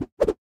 you